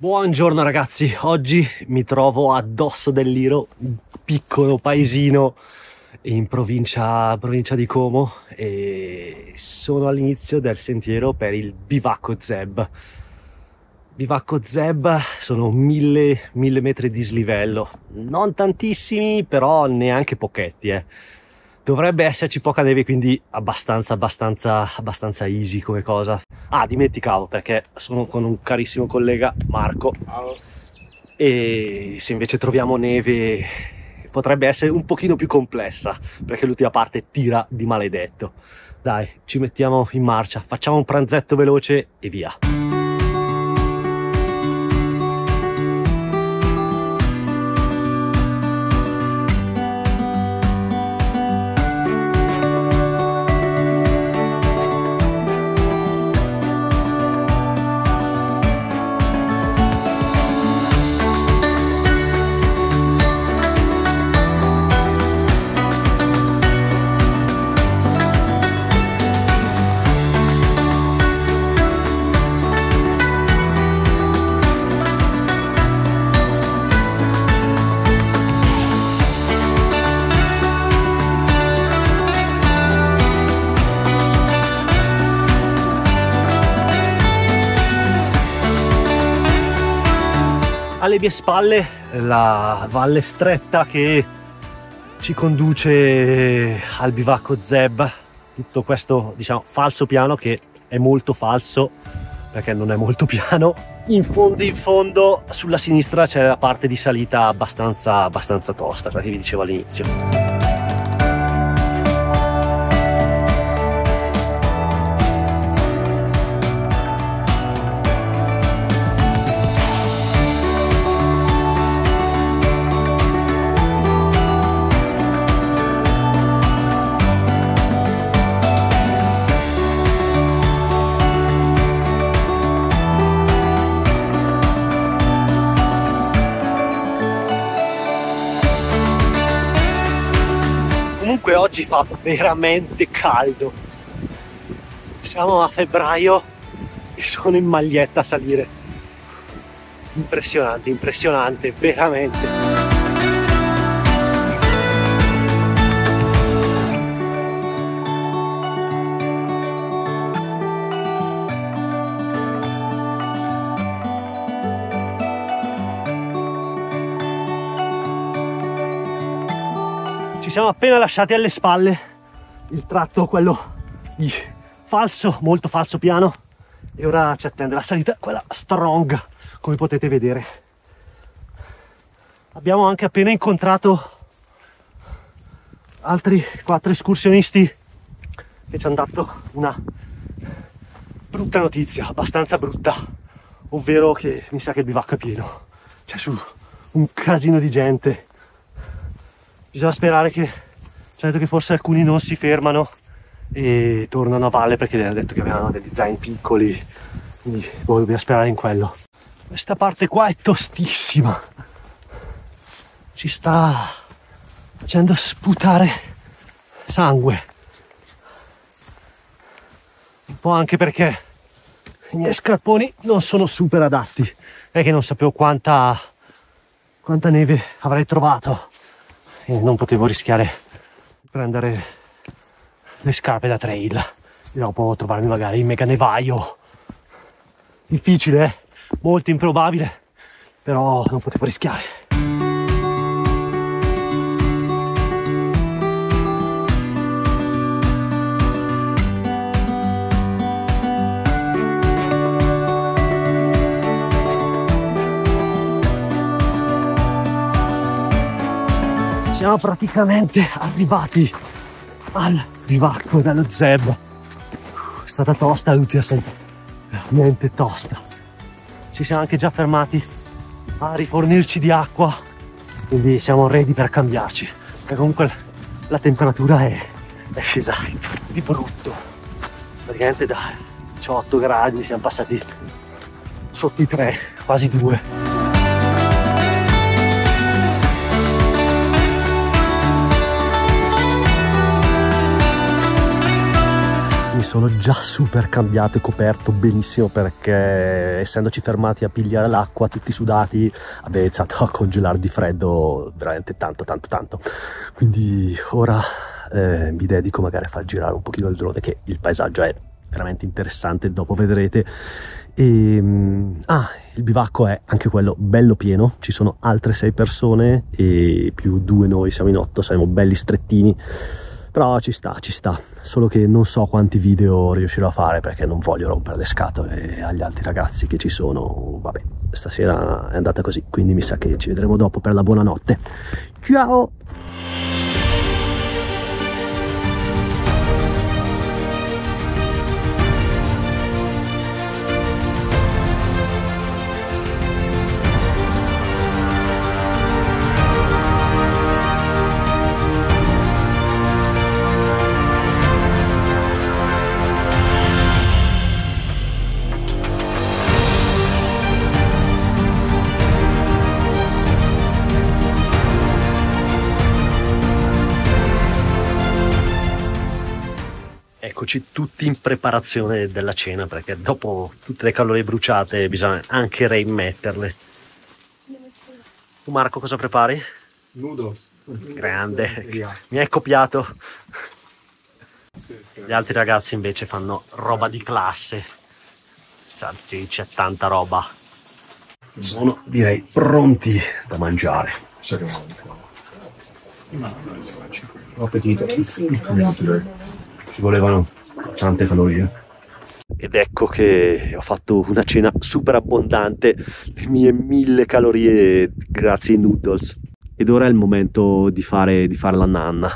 Buongiorno ragazzi, oggi mi trovo addosso del Liro, un piccolo paesino in provincia, provincia di Como e sono all'inizio del sentiero per il Bivacco Zeb. Bivacco Zeb sono mille, mille metri di slivello, non tantissimi però neanche pochetti eh dovrebbe esserci poca neve quindi abbastanza abbastanza abbastanza easy come cosa. Ah dimenticavo perché sono con un carissimo collega Marco. E se invece troviamo neve potrebbe essere un pochino più complessa perché l'ultima parte tira di maledetto. Dai ci mettiamo in marcia facciamo un pranzetto veloce e via alle mie spalle la valle stretta che ci conduce al bivacco Zeb. Tutto questo diciamo falso piano che è molto falso perché non è molto piano. In fondo in fondo sulla sinistra c'è la parte di salita abbastanza abbastanza tosta quella che vi dicevo all'inizio oggi fa veramente caldo. Siamo a febbraio e sono in maglietta a salire. Impressionante impressionante veramente siamo appena lasciati alle spalle. Il tratto quello di falso molto falso piano. E ora ci attende la salita quella strong come potete vedere. Abbiamo anche appena incontrato altri quattro escursionisti che ci hanno dato una brutta notizia abbastanza brutta. Ovvero che mi sa che il bivacco è pieno. C'è su un casino di gente bisogna sperare che cioè che forse alcuni non si fermano e tornano a valle perché hanno detto che avevano degli zaini piccoli quindi boh, dobbiamo sperare in quello. Questa parte qua è tostissima. Ci sta facendo sputare sangue. Un po' anche perché i miei scarponi non sono super adatti. È che non sapevo quanta quanta neve avrei trovato e non potevo rischiare di prendere le scarpe da trail. E dopo trovarmi magari in mega nevaio. Difficile eh? molto improbabile. Però non potevo rischiare siamo praticamente arrivati al bivacco dello Zeb. È stata tosta l'ultima sera, veramente tosta. Ci siamo anche già fermati a rifornirci di acqua, quindi siamo ready per cambiarci. E comunque la temperatura è, è scesa di brutto. Praticamente da 18 gradi siamo passati sotto i 3, quasi 2. Mi sono già super cambiato e coperto benissimo perché essendoci fermati a pigliare l'acqua tutti sudati abbiamo iniziato a congelare di freddo veramente tanto tanto tanto. Quindi ora eh, mi dedico magari a far girare un pochino il drone che il paesaggio è veramente interessante dopo vedrete. E ehm, ah, il bivacco è anche quello bello pieno ci sono altre sei persone e più due noi siamo in otto saremo belli strettini però ci sta, ci sta, solo che non so quanti video riuscirò a fare perché non voglio rompere le scatole agli altri ragazzi che ci sono, vabbè, stasera è andata così, quindi mi sa che ci vedremo dopo per la buonanotte. Ciao! Eccoci tutti in preparazione della cena perché dopo tutte le calorie bruciate bisogna anche reimmetterle. Tu Marco cosa prepari? Noodles. Grande, mi hai copiato. Gli altri ragazzi invece fanno roba di classe. Anzi, c'è tanta roba. Sono direi pronti da mangiare. Ho appetito. Ci volevano tante calorie. Ed ecco che ho fatto una cena super abbondante, le mie mille calorie grazie ai noodles. Ed ora è il momento di fare, di fare la nanna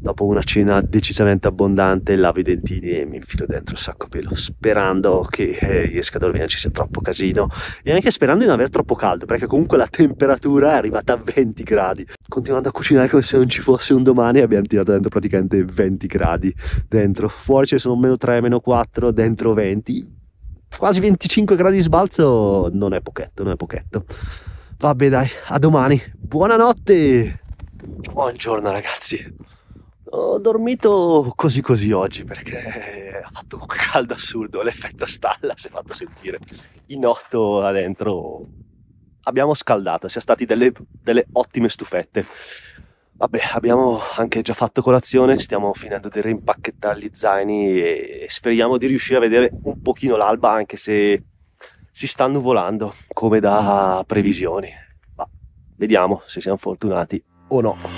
dopo una cena decisamente abbondante lavo i dentini e mi infilo dentro il sacco pelo sperando che eh, riesca a dormire non ci sia troppo casino e anche sperando di non avere troppo caldo perché comunque la temperatura è arrivata a 20 gradi. Continuando a cucinare come se non ci fosse un domani abbiamo tirato dentro praticamente 20 gradi. Dentro fuori ci sono meno 3 meno 4 dentro 20 quasi 25 gradi di sbalzo non è pochetto non è pochetto. Vabbè dai a domani. Buonanotte! Buongiorno ragazzi ho dormito così così oggi perché ha fatto un caldo assurdo, l'effetto stalla si è fatto sentire. In otto là dentro abbiamo scaldato, siamo stati delle, delle ottime stufette. Vabbè, abbiamo anche già fatto colazione, stiamo finendo di rimpacchettare gli zaini e speriamo di riuscire a vedere un pochino l'alba anche se si sta nuvolando come da previsioni. Ma vediamo se siamo fortunati o no.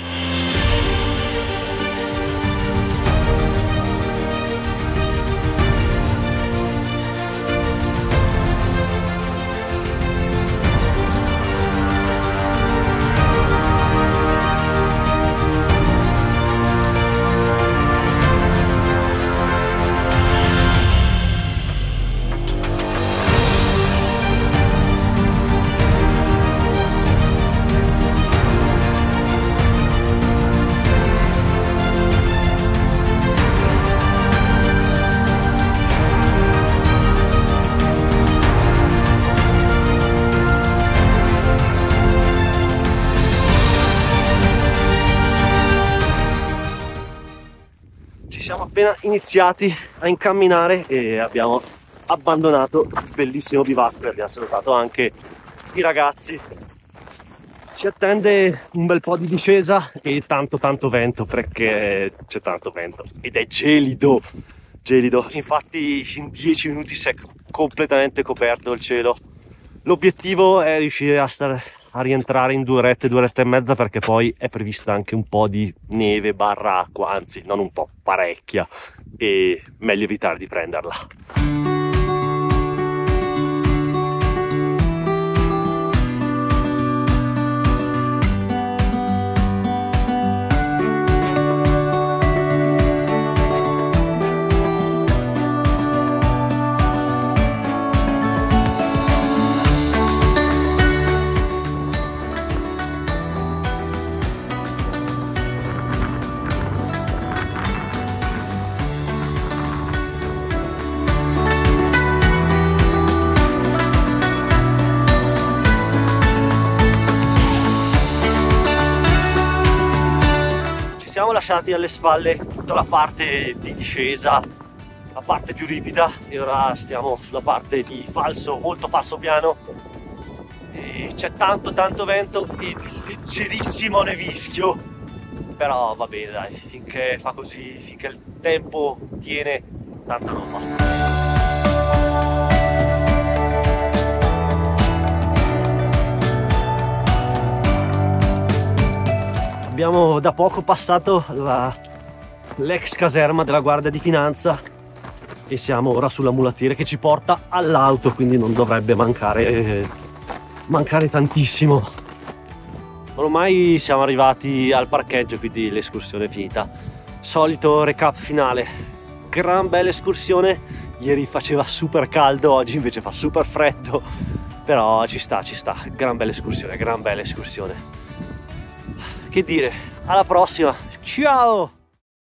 Appena iniziati a incamminare e abbiamo abbandonato il bellissimo bivacco e abbiamo salutato anche i ragazzi. Ci attende un bel po' di discesa e tanto tanto vento perché c'è tanto vento ed è gelido gelido. Infatti in 10 minuti si è completamente coperto il cielo. L'obiettivo è riuscire a stare a rientrare in due orette, due orette e mezza perché poi è prevista anche un po' di neve barra acqua, anzi non un po', parecchia e meglio evitare di prenderla. Lasciati alle spalle tutta la parte di discesa la parte più ripida e ora stiamo sulla parte di falso, molto falso piano. C'è tanto tanto vento e leggerissimo nevischio. Però va bene dai finché fa così finché il tempo tiene tanta roba abbiamo da poco passato l'ex caserma della Guardia di Finanza e siamo ora sulla mulattiera che ci porta all'auto, quindi non dovrebbe mancare, eh, mancare tantissimo. Ormai siamo arrivati al parcheggio, quindi l'escursione è finita. Solito recap finale, gran bella escursione, ieri faceva super caldo, oggi invece fa super freddo, però ci sta, ci sta, gran bella escursione, gran bella escursione che dire, alla prossima, ciao!